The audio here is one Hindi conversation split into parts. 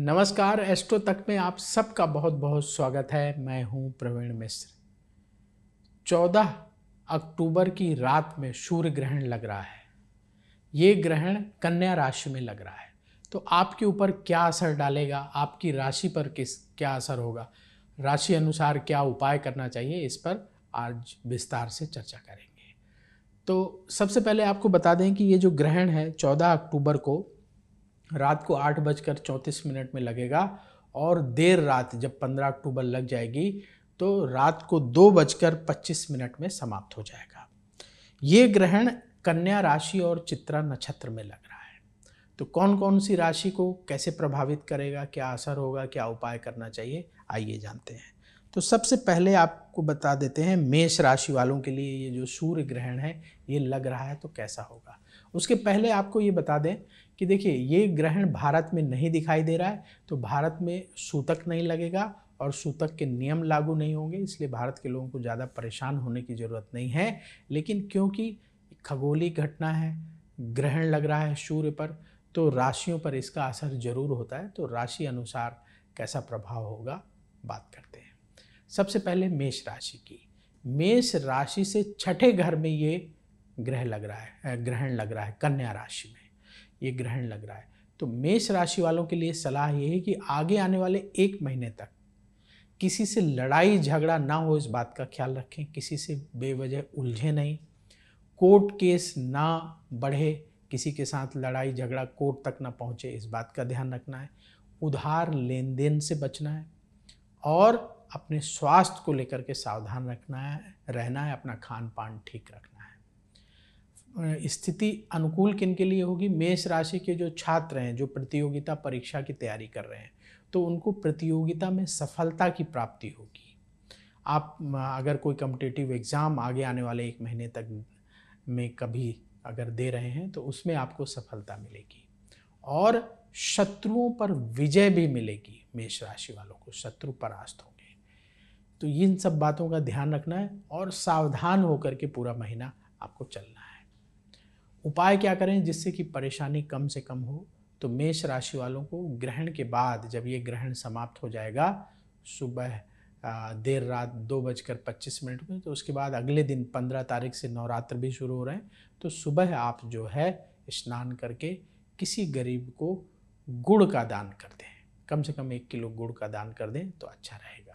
नमस्कार, एस्ट्रो तक में आप सबका बहुत बहुत स्वागत है। मैं हूँ प्रवीण मिश्र। 14 अक्टूबर की रात में सूर्य ग्रहण लग रहा है। ये ग्रहण कन्या राशि में लग रहा है। तो आपके ऊपर क्या असर डालेगा? आपकी राशि पर किस, क्या असर होगा? राशि अनुसार क्या उपाय करना चाहिए? इस पर आज विस्तार से चर्चा करेंगे। तो सबसे पहले आपको बता दें कि ये जो ग्रहण है 14 अक्टूबर को रात को आठ बजकर चौंतीस मिनट में लगेगा और देर रात जब पंद्रह अक्टूबर लग जाएगी तो रात को दो बजकर पच्चीस मिनट में समाप्त हो जाएगा। ये ग्रहण कन्या राशि और चित्रा नक्षत्र में लग रहा है। तो कौन कौन सी राशि को कैसे प्रभावित करेगा, क्या असर होगा, क्या उपाय करना चाहिए, आइए जानते हैं। तो सबसे पहले आपको बता देते हैं मेष राशि वालों के लिए ये जो सूर्य ग्रहण है, ये लग रहा है तो कैसा होगा? उसके पहले आपको ये बता दें कि देखिए, ये ग्रहण भारत में नहीं दिखाई दे रहा है तो भारत में सूतक नहीं लगेगा और सूतक के नियम लागू नहीं होंगे, इसलिए भारत के लोगों को ज़्यादा परेशान होने की ज़रूरत नहीं है। लेकिन क्योंकि खगोली घटना है, ग्रहण लग रहा है सूर्य पर तो राशियों पर इसका असर ज़रूर होता है तो राशि अनुसार कैसा प्रभाव होगा, बात करते हैं। सबसे पहले मेष राशि की। मेष राशि से छठे घर में ये ग्रह लग रहा है ग्रहण लग रहा है, कन्या राशि में ये ग्रहण लग रहा है। तो मेष राशि वालों के लिए सलाह ये है कि आगे आने वाले एक महीने तक किसी से लड़ाई झगड़ा ना हो इस बात का ख्याल रखें, किसी से बेवजह उलझे नहीं, कोर्ट केस ना बढ़े, किसी के साथ लड़ाई झगड़ा कोर्ट तक ना पहुँचे, इस बात का ध्यान रखना है। उधार लेन देन से बचना है और अपने स्वास्थ्य को लेकर के सावधान रखना है, रहना है, अपना खान पान ठीक रखना है। स्थिति अनुकूल किन के लिए होगी? मेष राशि के जो छात्र हैं, जो प्रतियोगिता परीक्षा की तैयारी कर रहे हैं तो उनको प्रतियोगिता में सफलता की प्राप्ति होगी। आप अगर कोई कम्पिटेटिव एग्ज़ाम आगे आने वाले एक महीने तक में कभी अगर दे रहे हैं तो उसमें आपको सफलता मिलेगी। और शत्रुओं पर विजय भी मिलेगी मेष राशि वालों को, शत्रु परास्त होंगे। तो इन सब बातों का ध्यान रखना है और सावधान होकर के पूरा महीना आपको चलना है। उपाय क्या करें जिससे कि परेशानी कम से कम हो? तो मेष राशि वालों को ग्रहण के बाद जब ये ग्रहण समाप्त हो जाएगा, सुबह देर रात दो बजकर पच्चीस मिनट में तो उसके बाद अगले दिन पंद्रह तारीख से नवरात्र भी शुरू हो रहे हैं तो सुबह आप जो है स्नान करके किसी गरीब को गुड़ का दान कर दें। कम से कम एक किलो गुड़ का दान कर दें तो अच्छा रहेगा।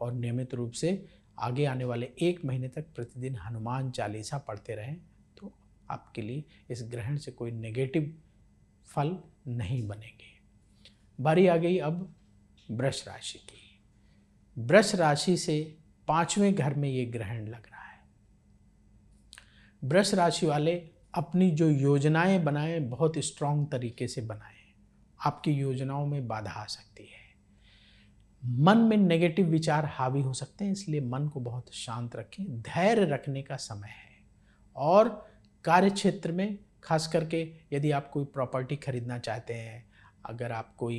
और नियमित रूप से आगे आने वाले एक महीने तक प्रतिदिन हनुमान चालीसा पढ़ते रहें तो आपके लिए इस ग्रहण से कोई नेगेटिव फल नहीं बनेंगे। बारी आ गई अब वृष राशि की। वृष राशि से पाँचवें घर में ये ग्रहण लग रहा है। वृष राशि वाले अपनी जो योजनाएँ बनाएँ, बहुत स्ट्रांग तरीके से बनाएँ, आपकी योजनाओं में बाधा आ सकती है। मन में नेगेटिव विचार हावी हो सकते हैं, इसलिए मन को बहुत शांत रखें। धैर्य रखने का समय है। और कार्य क्षेत्र में, खास करके यदि आप कोई प्रॉपर्टी खरीदना चाहते हैं, अगर आप कोई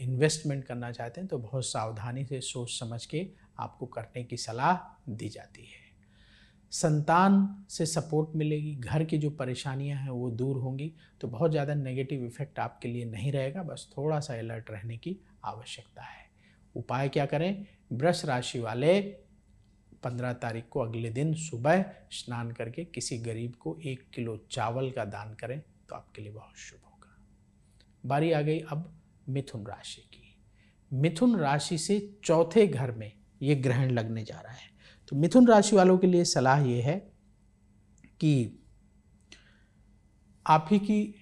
इन्वेस्टमेंट करना चाहते हैं तो बहुत सावधानी से सोच समझ के आपको करने की सलाह दी जाती है। संतान से सपोर्ट मिलेगी। घर की जो परेशानियाँ हैं, वो दूर होंगी। तो बहुत ज़्यादा नेगेटिव इफ़ेक्ट आपके लिए नहीं रहेगा। बस थोड़ा सा अलर्ट रहने की आवश्यकता है। उपाय क्या करें? वृष राशि वाले पंद्रह तारीख को अगले दिन सुबह स्नान करके किसी गरीब को एक किलो चावल का दान करें तो आपके लिए बहुत शुभ होगा। बारी आ गई अब मिथुन राशि की। मिथुन राशि से चौथे घर में ये ग्रहण लगने जा रहा है। तो मिथुन राशि वालों के लिए सलाह ये है कि आप ही की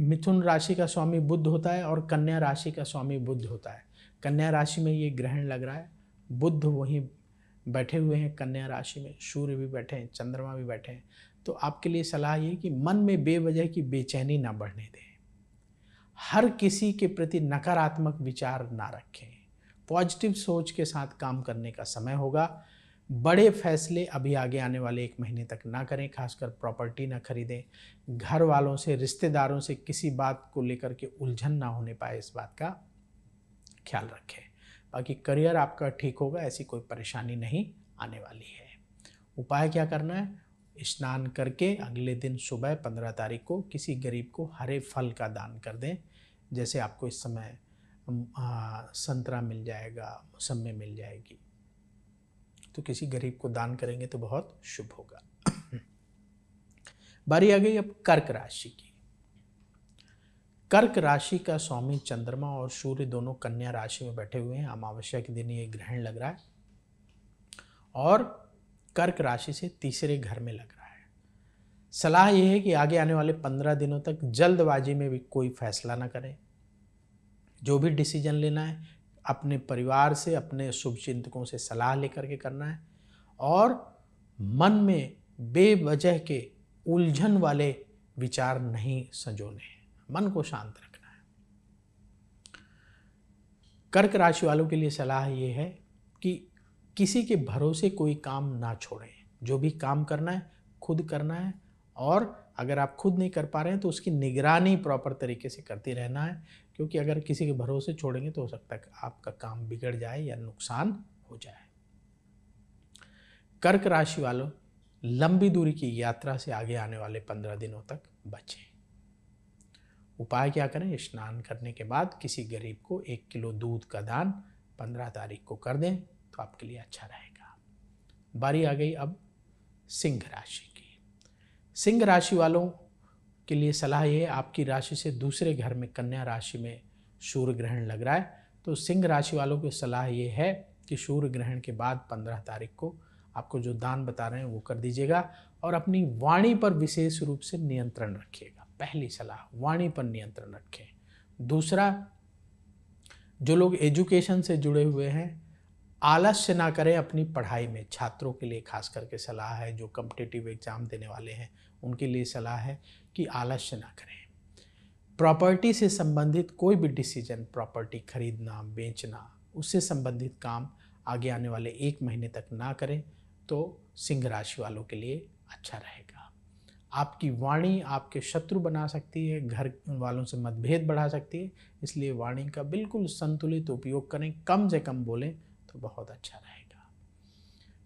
मिथुन राशि का स्वामी बुद्ध होता है और कन्या राशि का स्वामी बुद्ध होता है। कन्या राशि में ये ग्रहण लग रहा है। बुद्ध वहीं बैठे हुए हैं, कन्या राशि में। सूर्य भी बैठे हैं, चंद्रमा भी बैठे हैं। तो आपके लिए सलाह ये कि मन में बेवजह की बेचैनी ना बढ़ने दें। हर किसी के प्रति नकारात्मक विचार ना रखें। पॉजिटिव सोच के साथ काम करने का समय होगा। बड़े फैसले अभी आगे आने वाले एक महीने तक ना करें, खासकर प्रॉपर्टी ना खरीदें। घर वालों से, रिश्तेदारों से किसी बात को लेकर के उलझन ना होने पाए इस बात का। ख्याल रखें। बाकी करियर आपका ठीक होगा, ऐसी कोई परेशानी नहीं, आने वाली है। उपाय क्या करना है? स्नान करके अगले दिन सुबह पंद्रह तारीख को किसी गरीब को हरे फल का दान कर दें। जैसे आपको इस समय संतरा मिल जाएगा मौसमी मिल जाएगी। तो किसी गरीब को दान करेंगे तो बहुत शुभ होगा। बारी आ गई अब कर्क राशि की। कर्क राशि का स्वामी चंद्रमा और सूर्य दोनों कन्या राशि में बैठे हुए हैं। अमावस्या के दिन ये ग्रहण लग रहा है और कर्क राशि से तीसरे घर में लग रहा है। सलाह यह है कि आगे आने वाले पंद्रह दिनों तक जल्दबाजी में भी कोई फैसला ना करें। जो भी डिसीज़न लेना है, अपने परिवार से, अपने शुभ चिंतकों से सलाह लेकर के करना है और मन में बेवजह के उलझन वाले विचार नहीं संजोने। मन को शांत रखना है। कर्क राशि वालों के लिए सलाह ये है कि किसी के भरोसे कोई काम ना छोड़ें। जो भी काम करना है, खुद करना है और अगर आप खुद नहीं कर पा रहे हैं तो उसकी निगरानी प्रॉपर तरीके से करते रहना है। क्योंकि अगर किसी के भरोसे छोड़ेंगे तो हो सकता है आपका काम बिगड़ जाए या नुकसान हो जाए। कर्क राशि वालों, लंबी दूरी की यात्रा से आगे आने वाले पंद्रह दिनों तक बचें। उपाय क्या करें? स्नान करने के बाद किसी गरीब को एक किलो दूध का दान पंद्रह तारीख को कर दें तो आपके लिए अच्छा रहेगा। बारी आ गई अब सिंह राशि की। सिंह राशि वालों के लिए सलाह ये आपकी राशि से दूसरे घर में कन्या राशि में सूर्य ग्रहण लग रहा है। तो सिंह राशि वालों की सलाह ये है कि सूर्य ग्रहण के बाद पंद्रह तारीख को आपको जो दान बता रहे हैं वो कर दीजिएगा और अपनी वाणी पर विशेष रूप से नियंत्रण रखिएगा। पहली सलाह, वाणी पर नियंत्रण रखें। दूसरा, जो लोग एजुकेशन से जुड़े हुए हैं, आलस्य ना करें अपनी पढ़ाई में। छात्रों के लिए खास करके सलाह है, जो कम्पिटिटिव एग्ज़ाम देने वाले हैं, उनके लिए सलाह है कि आलस्य ना करें। प्रॉपर्टी से संबंधित कोई भी डिसीज़न प्रॉपर्टी खरीदना, बेचना, उससे संबंधित काम आगे आने वाले एक महीने तक ना करें तो सिंह राशि वालों के लिए अच्छा रहेगा। आपकी वाणी आपके शत्रु बना सकती है, घर वालों से मतभेद बढ़ा सकती है, इसलिए वाणी का बिल्कुल संतुलित उपयोग करें, कम से कम बोलें तो बहुत अच्छा रहेगा।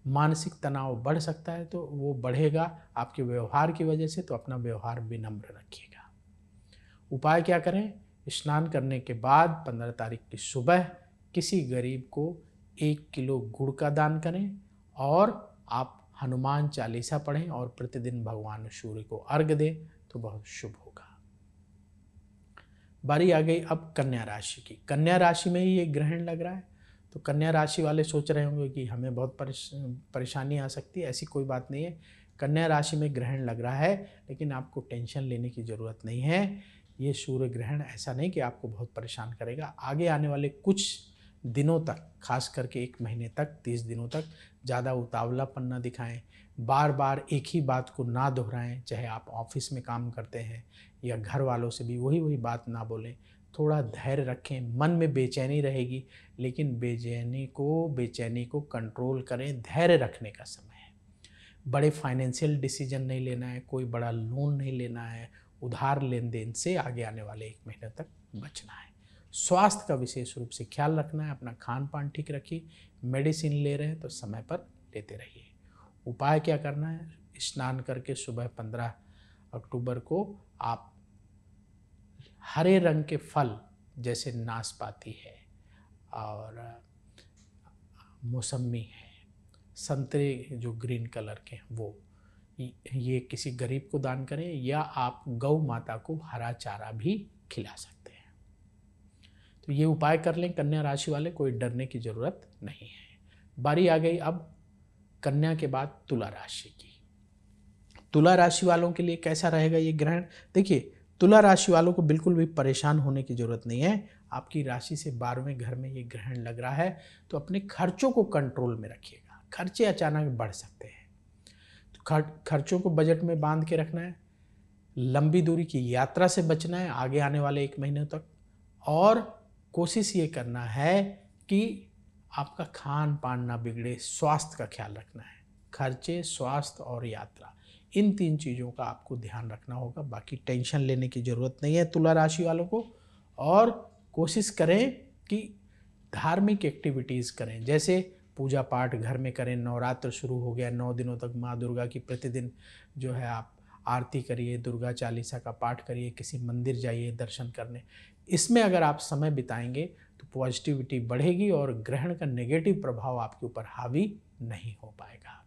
मानसिक तनाव बढ़ सकता है तो वो बढ़ेगा, आपके व्यवहार की वजह से तो अपना व्यवहार विनम्र रखिएगा। उपाय क्या करें? स्नान करने के बाद पंद्रह तारीख की सुबह किसी गरीब को एक किलो गुड़ का दान करें और आप हनुमान चालीसा पढ़ें और प्रतिदिन भगवान सूर्य को अर्घ दें तो बहुत शुभ होगा। बारी आ गई अब कन्या राशि की। कन्या राशि में ही ये ग्रहण लग रहा है तो कन्या राशि वाले सोच रहे होंगे कि हमें बहुत परेशानी आ सकती है, ऐसी कोई बात नहीं है। कन्या राशि में ग्रहण लग रहा है, लेकिन आपको टेंशन लेने की ज़रूरत नहीं है। ये सूर्य ग्रहण ऐसा नहीं कि आपको बहुत परेशान करेगा। आगे आने वाले कुछ दिनों तक, खास करके एक महीने तक, तीस दिनों तक ज़्यादा उतावलापन ना दिखाएँ बार बार एक ही बात को ना दोहराएँ, चाहे आप ऑफ़िस में काम करते हैं या घर वालों से भी वही वही बात ना बोलें। थोड़ा धैर्य रखें, मन में बेचैनी रहेगी, लेकिन बेचैनी को बेचैनी को कंट्रोल करें, धैर्य रखने का समय है। बड़े फाइनेंशियल डिसीज़न नहीं लेना है, कोई बड़ा लोन नहीं लेना है, उधार लेन देन से आगे आने वाले एक महीने तक बचना है। स्वास्थ्य का विशेष रूप से ख्याल रखना है, अपना खान पान ठीक रखिए मेडिसिन ले रहे हैं तो समय पर लेते रहिए। उपाय क्या करना है? स्नान करके सुबह पंद्रह अक्टूबर को आप हरे रंग के फल जैसे नाशपाती है और मौसमी है, संतरे जो ग्रीन कलर के हैं, वो ये किसी गरीब को दान करें या आप गौ माता को हरा चारा भी खिला सकते तो ये उपाय कर लें कन्या राशि वाले कोई डरने की ज़रूरत नहीं है। बारी आ गई अब कन्या के बाद तुला राशि की। तुला राशि वालों के लिए कैसा रहेगा ये ग्रहण? देखिए तुला राशि वालों को बिल्कुल भी परेशान होने की ज़रूरत नहीं है। आपकी राशि से बारहवें घर में ये ग्रहण लग रहा है तो अपने खर्चों को कंट्रोल में रखिएगा। खर्चे अचानक बढ़ सकते हैं। तो खर, खर्चों को बजट में बाँध के रखना है लंबी दूरी की यात्रा से बचना है आगे आने वाले एक महीने तक और कोशिश ये करना है कि आपका खान पान ना बिगड़े, स्वास्थ्य का ख्याल रखना है। खर्चे, स्वास्थ्य और यात्रा, इन तीन चीज़ों का आपको ध्यान रखना होगा। बाकी टेंशन लेने की ज़रूरत नहीं है तुला राशि वालों को। और कोशिश करें कि धार्मिक एक्टिविटीज़ करें, जैसे पूजा पाठ घर में करें, नवरात्र शुरू हो गया, नौ दिनों तक माँ दुर्गा की प्रतिदिन जो है आप आरती करिए, दुर्गा चालीसा का पाठ करिए, किसी मंदिर जाइए दर्शन करने। इसमें अगर आप समय बिताएँगे तो पॉजिटिविटी बढ़ेगी और ग्रहण का नेगेटिव प्रभाव आपके ऊपर हावी नहीं हो पाएगा।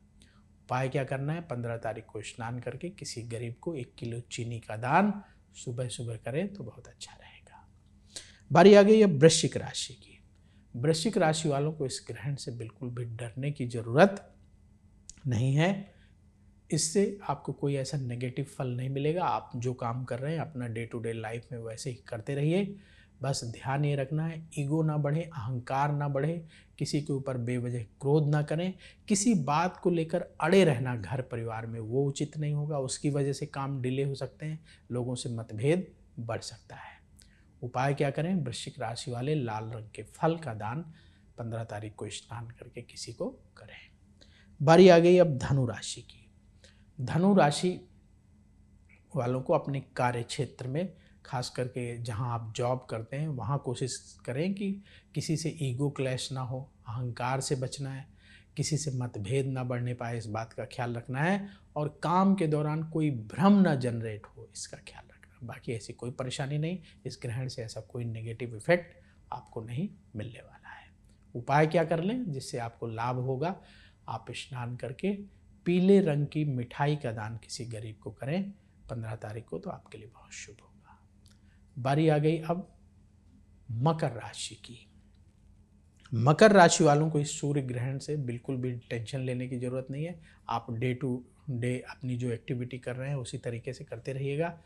उपाय क्या करना है? पंद्रह तारीख को स्नान करके किसी गरीब को एक किलो चीनी का दान सुबह सुबह करें तो बहुत अच्छा रहेगा। बारी आ गई है वृश्चिक राशि की। वृश्चिक राशि वालों को इस ग्रहण से बिल्कुल भी डरने की ज़रूरत नहीं है। इससे आपको कोई ऐसा नेगेटिव फल नहीं मिलेगा। आप जो काम कर रहे हैं, अपना डे टू डे लाइफ में वैसे ही करते रहिए। बस ध्यान ये रखना है ईगो ना बढ़े, अहंकार ना बढ़े, किसी के ऊपर बेवजह क्रोध ना करें। किसी बात को लेकर अड़े रहना घर परिवार में वो उचित नहीं होगा। उसकी वजह से काम डिले हो सकते हैं, लोगों से मतभेद बढ़ सकता है। उपाय क्या करें? वृश्चिक राशि वाले लाल रंग के फल का दान पंद्रह तारीख को स्नान करके किसी को करें। बारी आ गई अब धनु राशि की। धनु राशि वालों को अपने कार्य क्षेत्र में, खास करके जहाँ आप जॉब करते हैं, वहाँ कोशिश करें कि किसी से ईगो क्लैश ना हो, अहंकार से बचना है, किसी से मतभेद ना बढ़ने पाए इस बात का ख्याल रखना है और काम के दौरान कोई भ्रम ना जनरेट हो इसका ख्याल रखना बाकी ऐसी कोई परेशानी नहीं, इस ग्रहण से ऐसा कोई नेगेटिव इफ़ेक्ट आपको नहीं मिलने वाला है। उपाय क्या कर लें, जिससे आपको लाभ होगा, आप स्नान करके पीले रंग की मिठाई का दान किसी गरीब को करें, पंद्रह तारीख को तो आपके लिए बहुत शुभ होगा। बारी आ गई अब मकर राशि की। मकर राशि वालों को इस सूर्य ग्रहण से बिल्कुल भी टेंशन लेने की ज़रूरत नहीं है। आप डे टू डे अपनी जो एक्टिविटी कर रहे हैं, उसी तरीके से करते रहिएगा।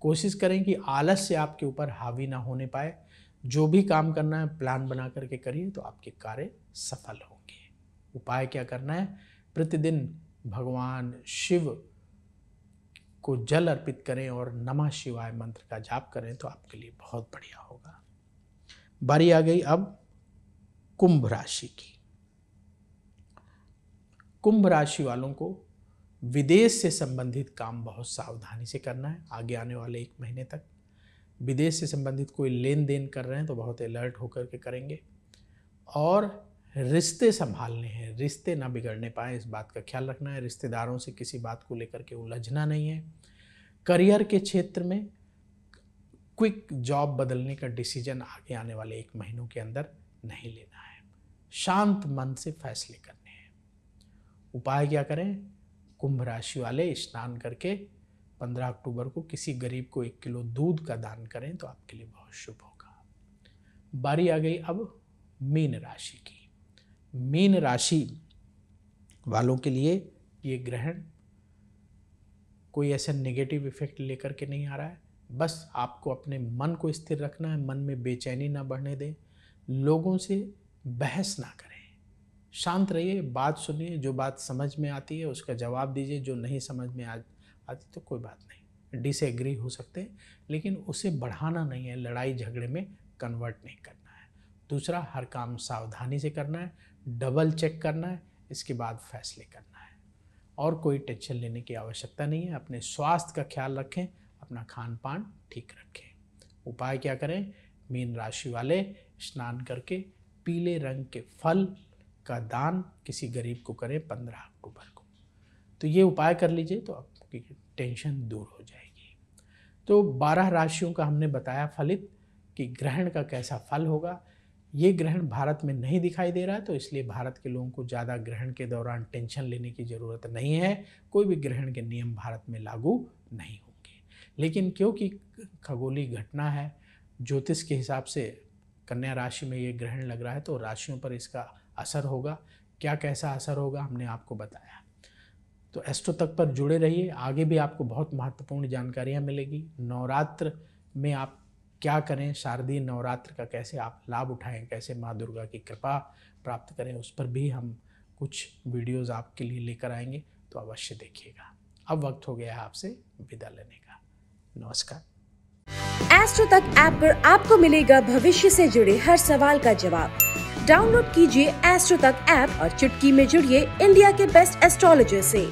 कोशिश करें कि आलस से आपके ऊपर हावी ना होने पाए। जो भी काम करना है, प्लान बना करके करिए तो आपके कार्य सफल होंगे। उपाय क्या करना है? प्रतिदिन भगवान शिव को जल अर्पित करें और नमः शिवाय मंत्र का जाप करें तो आपके लिए बहुत बढ़िया होगा। बारी आ गई अब कुंभ राशि की। कुंभ राशि वालों को विदेश से संबंधित काम बहुत सावधानी से करना है। आगे आने वाले एक महीने तक विदेश से संबंधित कोई लेन देन कर रहे हैं तो बहुत अलर्ट होकर के करेंगे। और रिश्ते संभालने हैं, रिश्ते ना बिगड़ने पाए, इस बात का ख्याल रखना है। रिश्तेदारों से किसी बात को लेकर के उलझना नहीं है। करियर के क्षेत्र में क्विक जॉब बदलने का डिसीज़न आगे आने वाले एक महीनों के अंदर नहीं लेना है। शांत मन से फैसले करने हैं। उपाय क्या करें? कुंभ राशि वाले स्नान करके 15 अक्टूबर को किसी गरीब को एक किलो दूध का दान करें तो आपके लिए बहुत शुभ होगा। बारी आ गई अब मीन राशि की। मीन राशि वालों के लिए ये ग्रहण कोई ऐसा नेगेटिव इफ़ेक्ट लेकर के नहीं आ रहा है। बस आपको अपने मन को स्थिर रखना है, मन में बेचैनी ना बढ़ने दें, लोगों से बहस ना करें। शांत रहिए, बात सुनिए, जो बात समझ में आती है उसका जवाब दीजिए, जो नहीं समझ में आ, आती तो कोई बात नहीं। डिसएग्री हो सकते हैं, लेकिन उसे बढ़ाना नहीं है, लड़ाई झगड़े में कन्वर्ट नहीं करना है। दूसरा, हर काम सावधानी से करना है डबल चेक करना है, इसके बाद फैसले करना है। और कोई टेंशन लेने की आवश्यकता नहीं है, अपने स्वास्थ्य का ख्याल रखें, अपना खान पान ठीक रखें। उपाय क्या करें? मीन राशि वाले स्नान करके पीले रंग के फल का दान किसी गरीब को करें पंद्रह अक्टूबर को। तो ये उपाय कर लीजिए तो आपकी टेंशन दूर हो जाएगी। तो बारह राशियों का हमने बताया फलित कि ग्रहण का कैसा फल होगा ये ग्रहण भारत में नहीं दिखाई दे रहा है तो इसलिए भारत के लोगों को ज़्यादा ग्रहण के दौरान टेंशन लेने की ज़रूरत नहीं है। कोई भी ग्रहण के नियम भारत में लागू नहीं होंगे। लेकिन क्योंकि खगोली घटना है, ज्योतिष के हिसाब से कन्या राशि में ये ग्रहण लग रहा है तो राशियों पर इसका असर होगा। क्या कैसा असर होगा, हमने आपको बताया। तो एस्ट्रो तक पर जुड़े रहिए, आगे भी आपको बहुत महत्वपूर्ण जानकारियाँ मिलेगी। नवरात्र में आप क्या करें? शारदीय नवरात्र का कैसे आप लाभ उठाएँ? कैसे माँ दुर्गा की कृपा प्राप्त करें? उस पर भी हम कुछ वीडियोज़ आपके लिए लेकर आएँगे तो अवश्य देखिएगा। अब वक्त हो गया है आपसे विदा लेने का। नमस्कार। एस्ट्रो तक ऐप पर आपको मिलेगा भविष्य से जुड़े हर सवाल का जवाब। डाउनलोड कीजिए एस्ट्रो तक ऐप और चुटकी में जुड़िए इंडिया के बेस्ट एस्ट्रोलॉजर से।